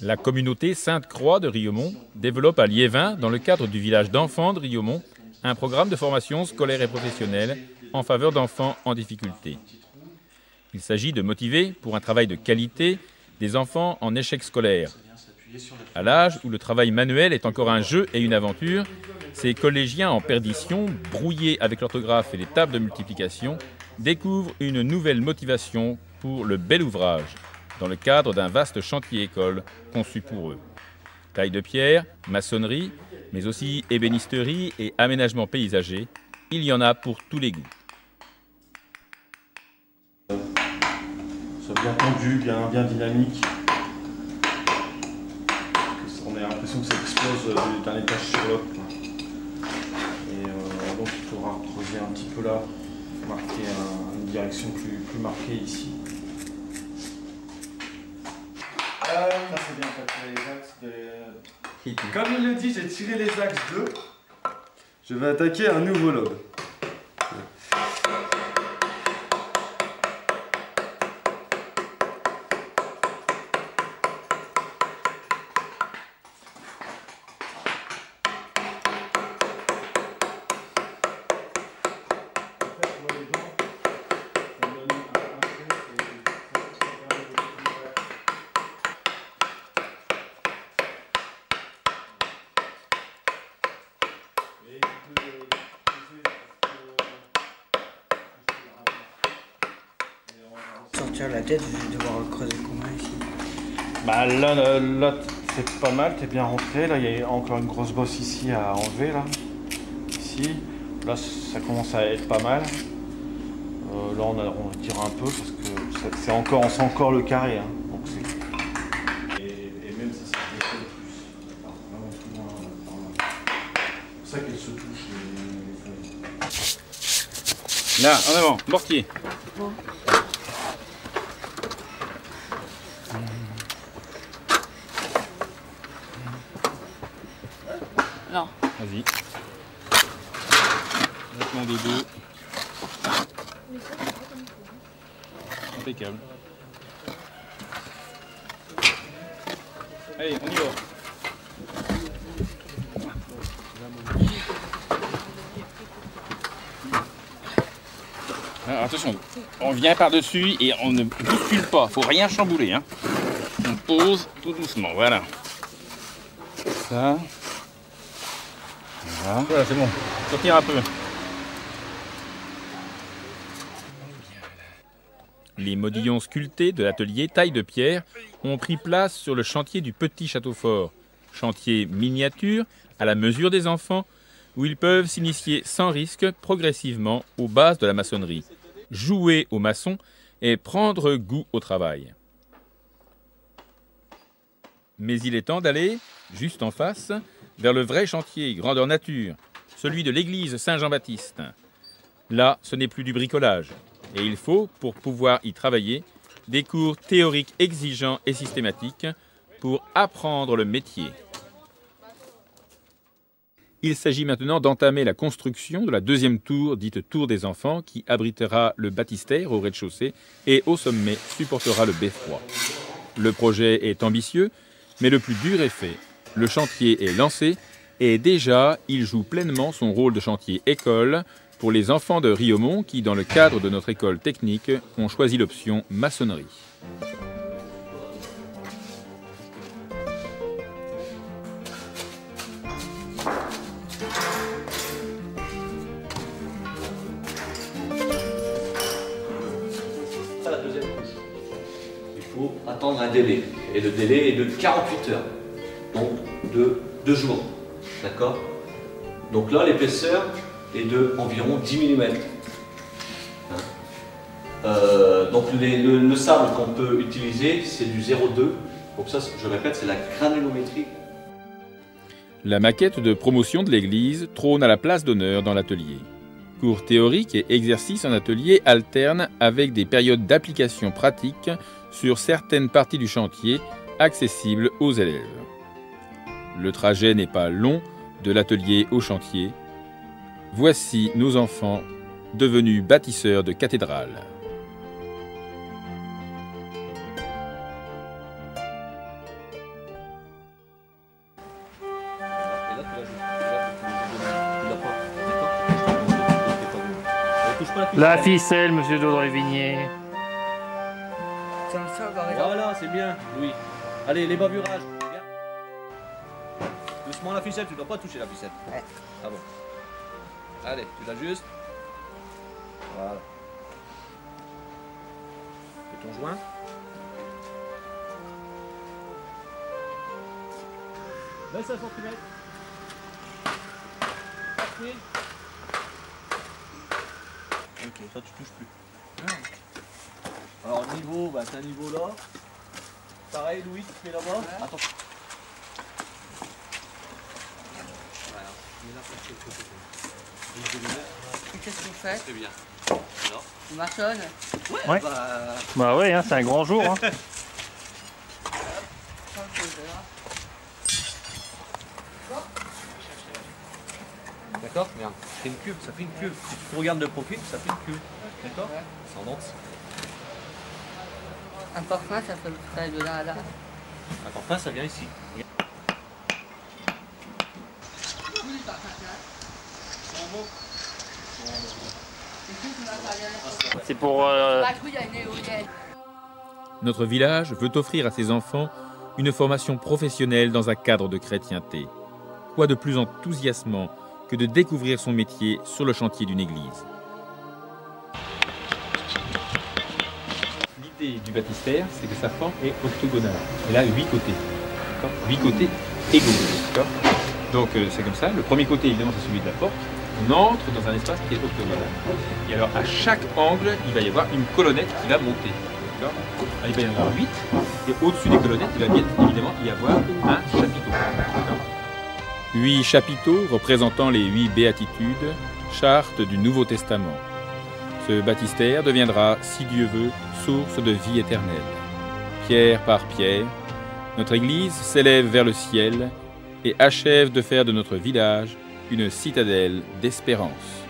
La communauté Sainte-Croix de Riomont développe à Liévin, dans le cadre du village d'enfants de Riomont, un programme de formation scolaire et professionnelle en faveur d'enfants en difficulté. Il s'agit de motiver, pour un travail de qualité, des enfants en échec scolaire. À l'âge où le travail manuel est encore un jeu et une aventure, ces collégiens en perdition, brouillés avec l'orthographe et les tables de multiplication, découvrent une nouvelle motivation pour le bel ouvrage, dans le cadre d'un vaste chantier école conçu pour eux. Taille de pierre, maçonnerie, mais aussi ébénisterie et aménagement paysager, il y en a pour tous les goûts. soit bien tendu, bien, dynamique. On a l'impression que ça explose euh, d'un étage sur l'autre. Et euh, donc il faudra creuser un petit peu là, marquer un- une direction plus marquée ici. Ah, ça c'est bien, t'as tiré les axes de- Comme il le dit, j'ai tiré les axes 2. Je vais attaquer un nouveau lobe. Sortir la tête, je vais devoir creuser combien ici Bah là, là, là, c'est pas mal, t'es bien rentré. Là, il y a encore une grosse bosse ici à enlever. Là, ici. Là, ça commence à être pas mal. Euh, là, on, a, on retire un peu parce que c'est encore, on sent encore le carré. hein. Donc et, et même ça, ça se plus. Part vraiment plus loin, par là. C'est pour ça qu'elles se touchent les, les feuilles. Là, en avant, mortier. Non. Vas-y. Maintenant des deux. Impeccable. Allez, on y va. Alors, attention, on vient par-dessus et on ne bouscule pas, faut rien chambouler. Hein. On pose tout doucement, voilà. Ça. Voilà, voilà c'est bon. Sortir un peu. Les modillons sculptés de l'atelier Taille de Pierre ont pris place sur le chantier du Petit Château Fort. Chantier miniature, à la mesure des enfants, où ils peuvent s'initier sans risque progressivement aux bases de la maçonnerie, jouer au maçon et prendre goût au travail. Mais il est temps d'aller, juste en face, vers le vrai chantier grandeur nature, celui de l'église Saint-Jean-Baptiste. Là, ce n'est plus du bricolage, et il faut, pour pouvoir y travailler, des cours théoriques exigeants et systématiques pour apprendre le métier. Il s'agit maintenant d'entamer la construction de la deuxième tour, dite tour des enfants, qui abritera le baptistère au rez-de-chaussée et au sommet supportera le beffroi. Le projet est ambitieux, mais le plus dur est fait. Le chantier est lancé et déjà il joue pleinement son rôle de chantier école pour les enfants de Riomont qui, dans le cadre de notre école technique, ont choisi l'option maçonnerie. Il faut attendre un délai. Et le délai est de 48 heures. Donc de 2 jours. D'accord? Donc là, l'épaisseur est de environ 10 mm. Euh, donc le, le sable qu'on peut utiliser, c'est du 0,2. Donc ça, je répète, c'est la granulométrie. La maquette de promotion de l'église trône à la place d'honneur dans l'atelier. Cours théoriques et exercices en atelier alternent avec des périodes d'application pratique sur certaines parties du chantier accessibles aux élèves. Le trajet n'est pas long de l'atelier au chantier. Voici nos enfants devenus bâtisseurs de cathédrales. La ficelle, monsieur Daudré-Vigné. Voilà, c'est bien, oui. Allez, les bavurages. Doucement la ficelle, tu dois pas toucher la ficelle. Ouais. Ah bon. Allez, tu l'ajustes. Voilà. Fais ton joint. Laisse un centimètre. Parti. Ok, ça tu touches plus. Alors niveau, bah c'est un niveau là. Pareil Louis, tu fais là-bas. Attends. Qu'est-ce que vous faites C'est bien. Vous maçonne Ouais. Bah, Bah ouais, hein, c'est un grand jour. Hein. D'accord Regarde, ça fait une cube, ça fait une cube. Si tu regardes de profil, ça fait une cube. D'accord Ouais. C'est en danse. Un parfum, ça peut faire de là à là. Un parfum, ça vient ici. C'est pour. euh. Notre village veut offrir à ses enfants une formation professionnelle dans un cadre de chrétienté. Quoi de plus enthousiasmant que de découvrir son métier sur le chantier d'une église? L'idée du baptistère, c'est que sa forme est octogonale. Elle a huit côtés. Huit côtés égaux. Donc euh, c'est comme ça. Le premier côté, évidemment, c'est celui de la porte. On entre dans un espace qui est octogonal. Et alors à chaque angle, il va y avoir une colonnette qui va monter. Il va y en avoir 8. Et au-dessus des colonnettes, il va bien évidemment y avoir un chapiteau. Huit chapiteaux représentant les huit béatitudes, charte du Nouveau Testament. Ce baptistère deviendra, si Dieu veut, source de vie éternelle. Pierre par pierre, notre Église s'élève vers le ciel et achève de faire de notre village une citadelle d'espérance.